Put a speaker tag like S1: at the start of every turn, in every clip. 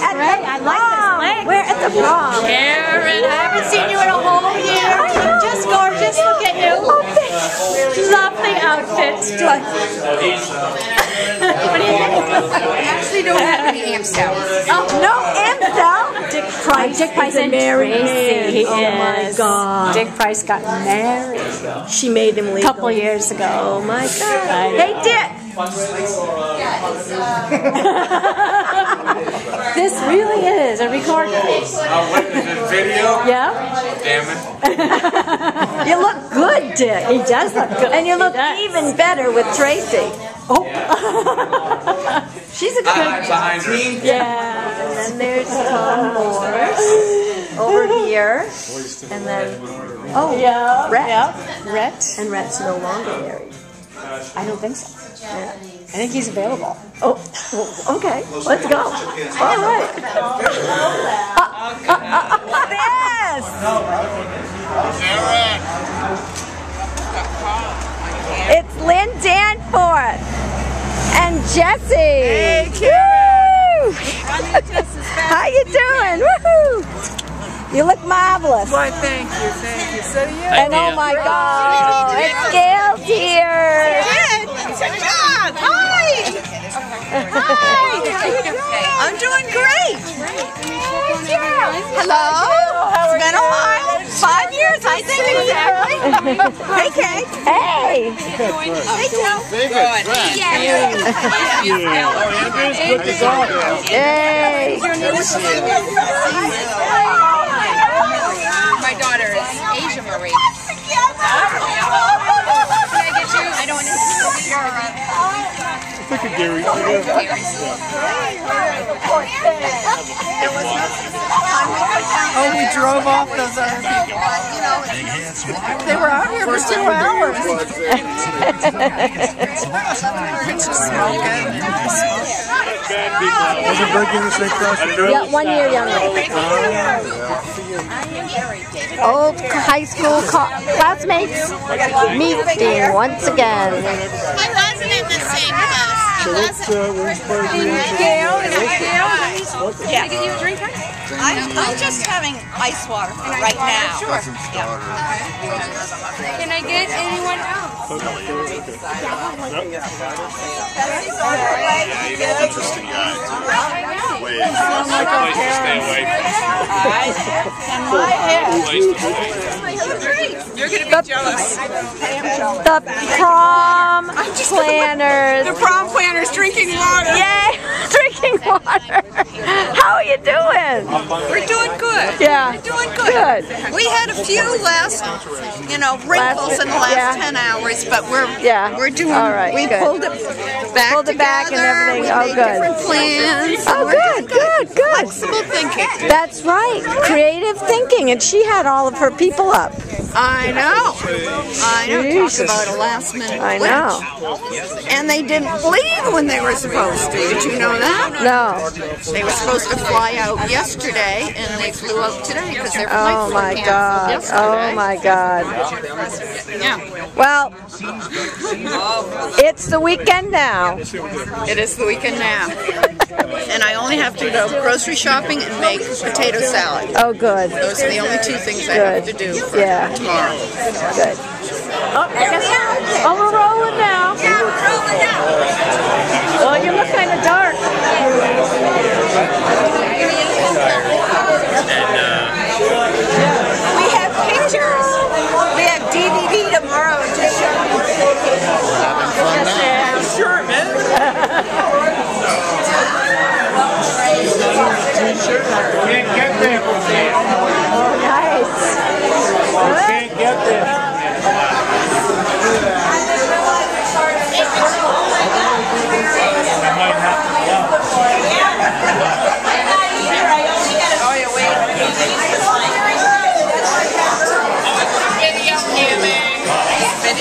S1: At
S2: Great,
S1: the
S2: I like this
S1: prom.
S2: leg.
S1: We're at the prom.
S2: Karen, I haven't seen you in a whole year. Just gorgeous. Look at you. Oh, Lovely outfit. what do you think?
S3: I actually don't have any Amstel.
S1: Oh, no, Amstel. Dick Price.
S2: Dick Price
S1: is a
S2: and
S1: married
S2: Tracy
S1: man. Oh my. God.
S2: Dick Price got married
S1: She made him
S2: leave.
S1: a
S2: couple years ago.
S1: Oh my God.
S2: I know.
S1: Hey, Dick.
S2: This really is a recording.
S4: What is it, video?
S2: Yeah?
S4: Damn it.
S1: You look good, Dick.
S2: He does look good.
S1: And you look even better with Tracy.
S2: Oh.
S1: She's a
S4: I'm
S1: good.
S4: behind her.
S2: yeah.
S1: And then there's Tom Moore over here. And then, oh,
S2: Yeah.
S1: Rhett.
S2: Yeah. Rhett?
S1: And Rhett's no longer married.
S2: I don't think so.
S1: Yeah.
S2: I think he's available.
S1: Oh, okay. Let's go. All right. Yes. It's Lynn Danforth and Jesse. Hey, Karen. How you doing? Woohoo! You look marvelous.
S3: Why, thank you, thank you. So do you.
S1: And oh my God, it's Gail's here.
S3: John, hi. Hi. How you doing? I'm doing great. Hello. It's been a while. Five years, I think exactly. hey, Kate.
S1: Hey.
S3: Hey, Joe. Good.
S1: Yay.
S3: My daughter is Asia Marie. Can I get you? I don't
S5: Oh, we drove off those other people. They were out here for two hours. Just smoking.
S6: Wasn't breaking the same cross?
S1: Yeah, one year younger. Old high school co- classmates meeting once again.
S7: He wasn't in the same class. He wasn't.
S6: Uh, where's part of the
S3: Gail, is it Gail?
S7: Can I get you a drink? I'm, I'm just having ice water for right now. Sure.
S3: Can I get anyone else?
S6: Yeah, he's an interesting guy, too. Way place to stay away from.
S3: You're gonna be jealous.
S1: The prom planners.
S3: The prom planner's drinking water.
S1: Yay! Drinking water. How are you doing?
S7: We're doing good.
S1: Yeah.
S7: We're doing good.
S1: Good.
S7: We had a few last, you know, wrinkles in the last
S1: yeah.
S7: ten hours, but we're
S1: Yeah.
S7: we're doing.
S1: All right,
S7: We
S1: good.
S7: pulled it back
S1: Pulled it back and
S7: together.
S1: everything.
S7: We
S1: Oh,
S7: made
S1: good.
S7: different plans.
S1: Oh,
S7: and we're
S1: good, good, good.
S7: Flexible thinking.
S1: That's right. Creative thinking. And she had all of her people up.
S7: I know. I know.
S1: Jesus.
S7: Talk about a last minute.
S1: I
S7: glitch.
S1: know.
S7: And they didn't leave when they were supposed to. Did you know that?
S1: No.
S7: They were supposed to fly out yesterday, and they flew out today because their flight Oh
S1: my God.
S7: Oh, yesterday.
S1: Oh my God.
S7: Yeah,
S1: Well, it's the weekend now.
S7: it is the weekend now, and I only have to go grocery shopping and make potato salad.
S1: Oh, good.
S7: Those are the only two things I have to do for
S1: Yeah.
S7: Tomorrow.
S1: Good.
S2: Oh, I guess. Oh, we're rolling now. Well, you look kind of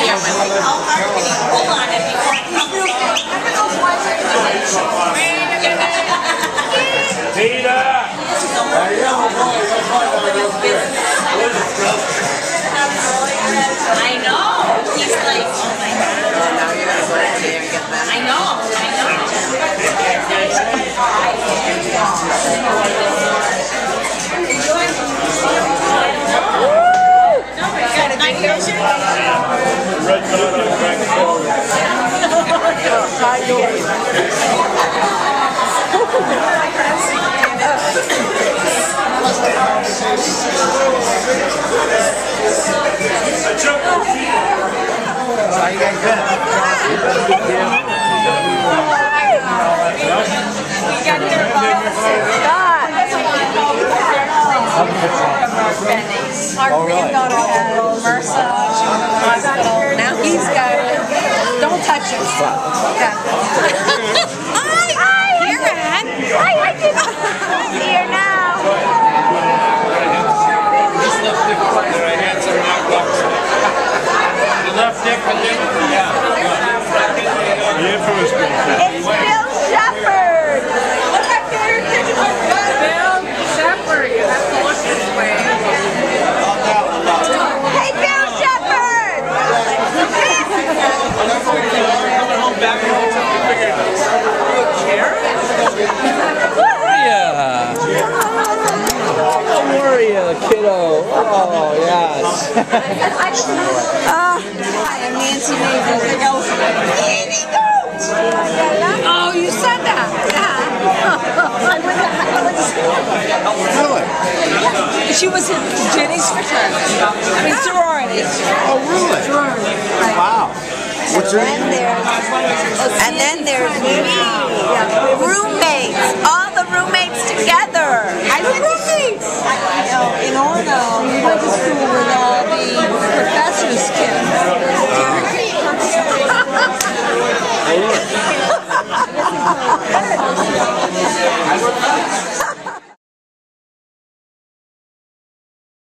S2: yeah,
S7: like, how hard can you pull on it before it comes out? Remember those ones that you
S4: did? Data! I know. He's
S1: like,
S4: oh my god. Now you're gonna go to there and get them. I know. I know.
S7: Enjoy. Oh my god. I know.
S1: Our granddaughter had MRSA. She was in the hospital. Now he's got it. Don't touch it. Okay. uh,
S7: hi, I'm
S8: Nancy Nathan. It goes, Andy goes!
S9: Oh, you said
S7: that. Yeah. I
S1: went to, I went to school. Really? Yeah.
S7: She was in
S10: Jenny's fraternity. I mean, sorority. Oh, really?
S1: Sorority. Right. Wow. What's your name? And then there's me. Yeah. Roommates.
S11: All
S1: the roommates together. I went to I, you know,
S11: in order we went to school
S7: with all the professors.